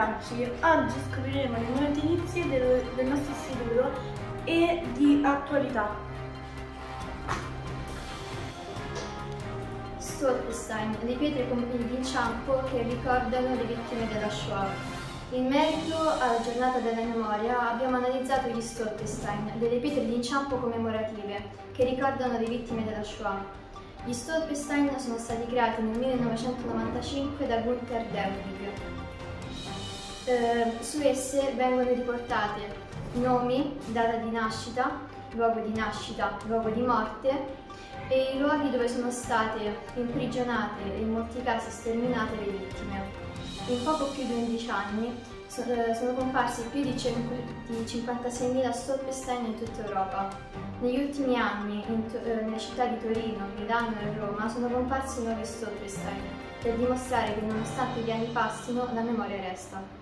bentornarci. Oggi scopriremo le notizie del, del nostro istituto e di attualità. Stolperstein, le pietre con pini di inciampo che ricordano le vittime della Shoah. In merito alla giornata della memoria abbiamo analizzato gli Stolperstein, delle pietre di inciampo commemorative che ricordano le vittime della Shoah. Gli Stolperstein sono stati creati nel 1995 da Gunther Dewig. Eh, su esse vengono riportate nomi, data di nascita, luogo di nascita, luogo di morte e i luoghi dove sono state imprigionate e in molti casi sterminate le vittime. In poco più di 11 anni eh, sono comparsi più di 56.000 Stolperstein in tutta Europa. Negli ultimi anni, eh, nelle città di Torino, Milano e Roma, sono comparsi nuovi Stolperstein, per dimostrare che nonostante gli anni passino, la memoria resta.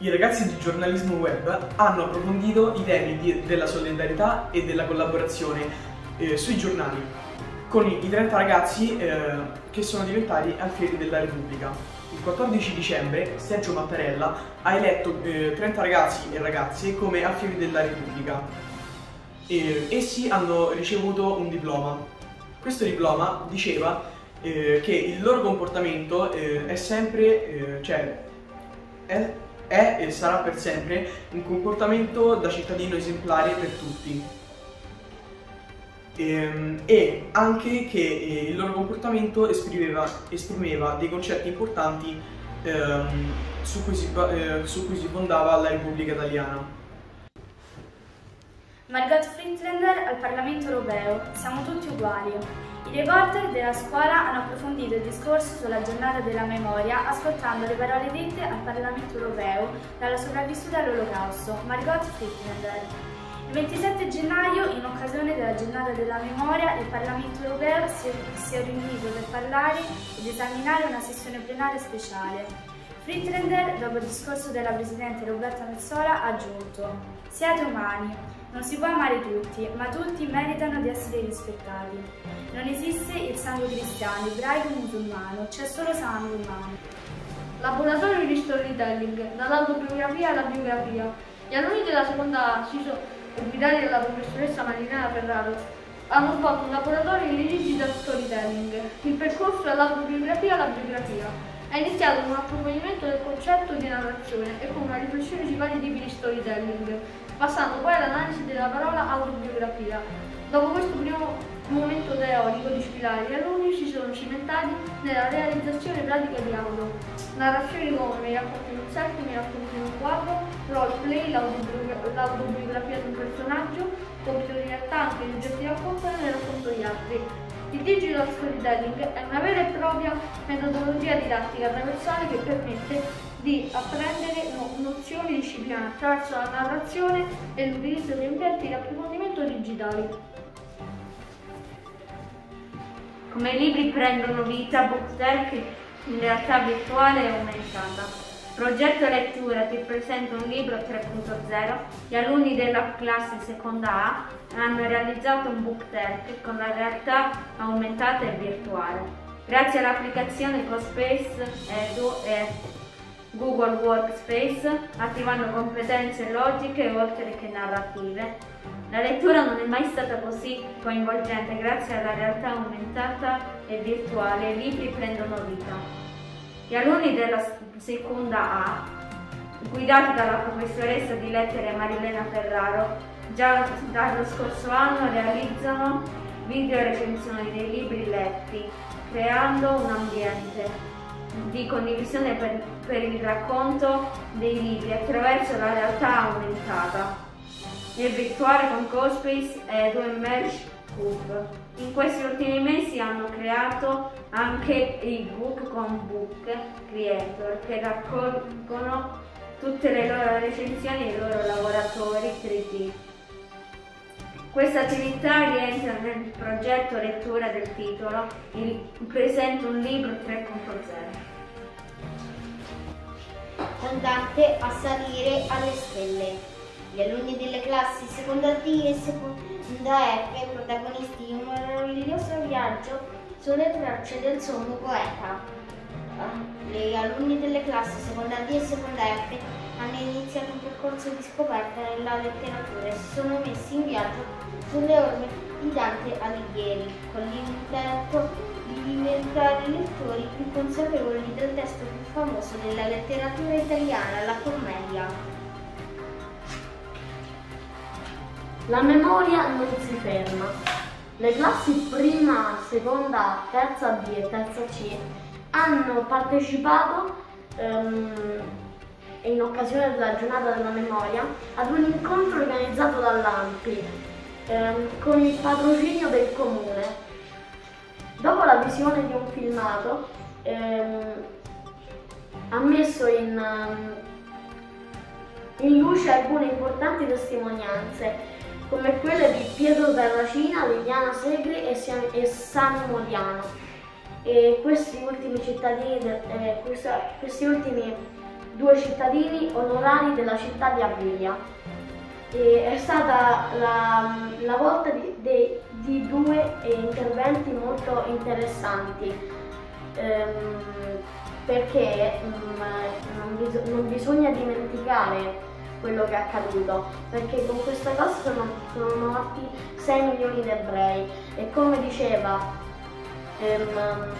I ragazzi di giornalismo web hanno approfondito i temi di, della solidarietà e della collaborazione eh, sui giornali con i 30 ragazzi eh, che sono diventati alfieri della Repubblica. Il 14 dicembre Sergio Mattarella ha eletto eh, 30 ragazzi e ragazze come alfieri della Repubblica. Essi hanno ricevuto un diploma. Questo diploma diceva eh, che il loro comportamento eh, è sempre, eh, cioè, è, è e sarà per sempre un comportamento da cittadino esemplare per tutti ehm, e anche che eh, il loro comportamento esprimeva, esprimeva dei concetti importanti ehm, su, cui si, eh, su cui si fondava la Repubblica Italiana. Margot Friedlander al Parlamento europeo. Siamo tutti uguali. I reporter della scuola hanno approfondito il discorso sulla giornata della memoria ascoltando le parole dette al Parlamento europeo dalla sopravvissuta all'olocausto, Margot Friedlander. Il 27 gennaio, in occasione della giornata della memoria, il Parlamento europeo si è, riunito per parlare ed esaminare una sessione plenaria speciale. Friedlander, dopo il discorso della Presidente Roberta Mezzola, ha aggiunto Siete umani, non si può amare tutti, ma tutti meritano di essere rispettati. Non esiste il sangue cristiano, ebraico o musulmano, c'è solo sangue umano. Laboratorio di storytelling, dall'autobiografia alla biografia. Gli alunni della seconda sono guidati dalla professoressa Marinella Ferraro, hanno svolto un laboratorio in digital storytelling. Il percorso dall'autobiografia alla biografia. È iniziato con un approfondimento del concetto di narrazione e con una riflessione sui vari tipi di storytelling, passando poi all'analisi della parola autobiografia. Dopo questo primo momento teorico di sfilare, gli alunni si sono cimentati nella realizzazione pratica di auto. Narrazioni come mi racconti in un set, mi racconti in un quadro, roleplay, l'autobiografia di un personaggio, compito di realtà anche gli oggetti raccontano e racconto gli altri. Il digital storytelling è una vera e propria metodologia didattica trasversale che permette di apprendere nozioni disciplinari attraverso la narrazione e l'utilizzo di ambienti di approfondimento digitali. Come i libri prendono vita, Bookster che in realtà virtuale e aumentata. Progetto lettura che presenta un libro 3.0, gli alunni della classe seconda A hanno realizzato un book tech con la realtà aumentata e virtuale. Grazie all'applicazione CoSpace Edu e Google Workspace attivando competenze logiche oltre che narrative. La lettura non è mai stata così coinvolgente grazie alla realtà aumentata e virtuale, i libri prendono vita. Gli alunni della seconda A, guidati dalla professoressa di lettere Marilena Ferraro, già dallo scorso anno realizzano video recensioni dei libri letti, creando un ambiente di condivisione per, per il racconto dei libri attraverso la realtà aumentata e virtuale con CoSpace e Edu Merge Hub. In questi ultimi mesi hanno creato anche ebook con Book Creator che raccolgono tutte le loro recensioni e i loro lavoratori 3D. Questa attività rientra nel progetto lettura del titolo Il presento un libro 3.0. Con Dante a salire alle stelle. Gli alunni delle classi seconda D e seconda F, protagonisti di un meraviglioso viaggio sulle tracce del sommo poeta. Gli alunni delle classi seconda D e seconda F hanno iniziato un percorso di scoperta nella letteratura e si sono messi in viaggio sulle orme di Dante Alighieri con l'intento di diventare lettori più consapevoli del testo più famoso della letteratura italiana, la commedia. La memoria non si ferma. Le classi prima, seconda, terza B e terza C hanno partecipato ehm, in occasione della giornata della memoria ad un incontro organizzato dall'AMPI ehm, con il patrocinio del comune. Dopo la visione di un filmato ehm, ha messo in, in luce alcune importanti testimonianze come quelle di Pietro Terracina, Liliana Segri e, e Sani Modiano. E questi ultimi eh, questa, questi ultimi due cittadini onorari della città di Abriglia. E è stata la, la volta di, de, di, due interventi molto interessanti ehm, perché mh, mm, non, bis non bisogna dimenticare quello che è accaduto, perché con questa cosa sono, sono morti 6 milioni di ebrei e come diceva, ehm,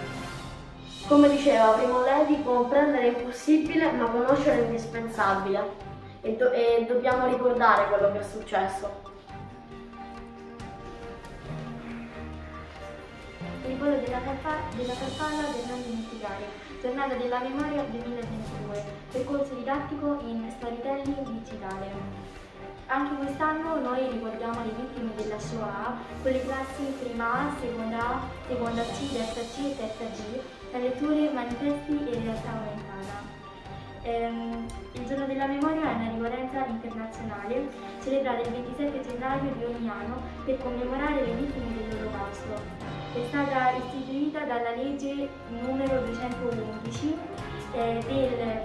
come diceva Primo Levi, comprendere è impossibile ma conoscere è indispensabile e, do e dobbiamo ricordare quello che è successo. Il volo della, della farfalla del non dimenticare. Giornata della memoria 2022, percorso didattico in storytelling digitale. Anche quest'anno noi ricordiamo le vittime della Shoah con le classi prima A, seconda A, seconda C, terza C e terza G, tra letture, manifesti e realtà aumentata. Ehm, il giorno della memoria è una ricorrenza internazionale celebrata il 27 gennaio di ogni anno per commemorare le vittime dell'Olocausto è stata istituita dalla legge numero 211 eh, del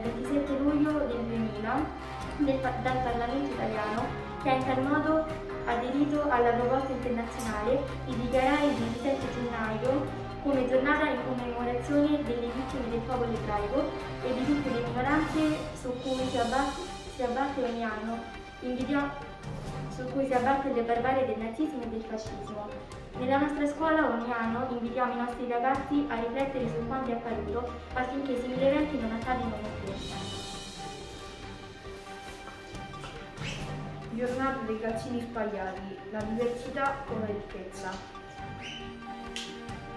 del, dal Parlamento italiano che ha in tal modo aderito alla proposta internazionale di dichiarare il 27 gennaio come giornata in commemorazione delle vittime del popolo ebraico e di tutte le minoranze su cui si abbatte, si abbatte ogni anno, invidia, su cui si abbatte le barbarie del nazismo e del fascismo. Nella nostra scuola ogni anno invitiamo i nostri ragazzi a riflettere su quanto è accaduto affinché simili eventi non accadano più. Giornata dei calzini spagliati, la diversità come ricchezza.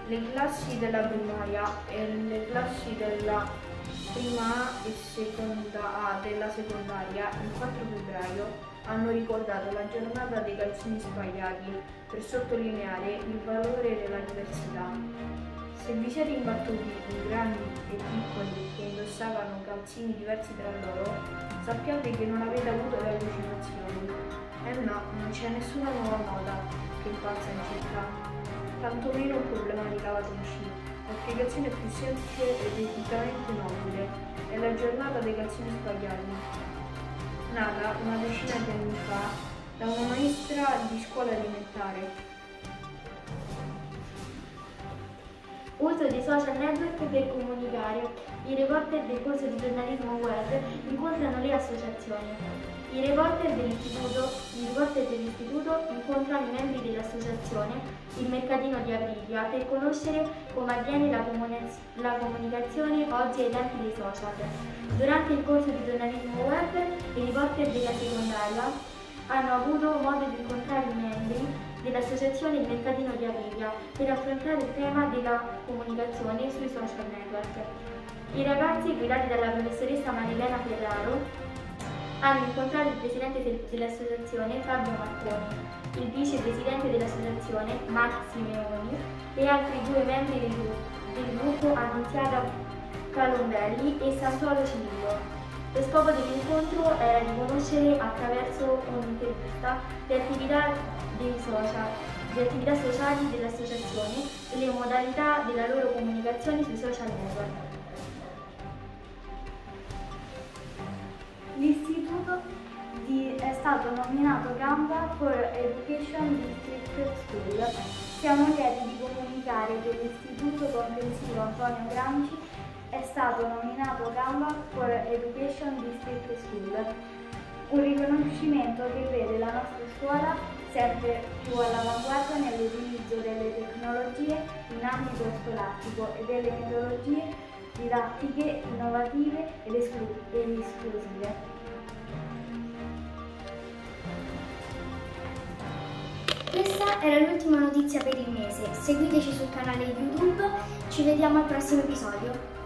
Le classi della primaria e le classi della prima A e seconda A della secondaria il 4 febbraio hanno ricordato la giornata dei calzini sbagliati per sottolineare il valore della diversità. Se vi siete imbattuti in grandi e piccoli che indossavano calzini diversi tra loro, sappiate che non avete avuto le allucinazioni. Eh no, non c'è nessuna nuova moda che impazza in città, tantomeno un problema di lavatrici. La spiegazione più semplice ed eticamente nobile è la giornata dei calzini sbagliati nata una decina di anni fa da una maestra di scuola elementare. Social network per comunicare. I reporter del corso di giornalismo web incontrano le associazioni. I reporter dell'istituto, dell'istituto incontrano i membri dell'associazione Il Mercatino di Aprilia per conoscere come avviene la, la, comunicazione oggi ai tempi dei social. Durante il corso di giornalismo web, i reporter della secondaria hanno avuto modo di incontrare i membri dell'associazione Il Mercatino di Aprilia per affrontare il tema della comunicazione sui social network. I ragazzi, guidati dalla professoressa Marilena Ferraro, hanno incontrato il presidente dell'associazione Fabio Marconi, il vicepresidente dell'associazione Max Simeoni e altri due membri del, del gruppo Annunziata Calombelli e Santoro Cirillo. Lo scopo dell'incontro era di conoscere attraverso un'intervista le attività social, le attività sociali dell'associazione e le modalità della loro comunicazione sui social network. L'istituto è stato nominato Gamba for Education District School. Siamo lieti di comunicare che l'Istituto Comprensivo Antonio Gramsci è stato nominato Gamba for Education District School, un riconoscimento che vede la nostra scuola sempre più all'avanguardia nell'utilizzo delle tecnologie in ambito scolastico e delle metodologie didattiche innovative ed, esclu- ed esclusive. Questa era l'ultima notizia per il mese. Seguiteci sul canale YouTube, ci vediamo al prossimo episodio.